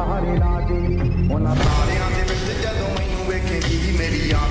ਸਹਾਰੇ ਲਾ ਦੇ ਉਹਨਾਂ ਤਾਰਿਆਂ ਦੇ ਵਿੱਚ ਜਦੋਂ ਮੈਨੂੰ ਵੇਖੇਗੀ ਮੇਰੀ ਯਾਦ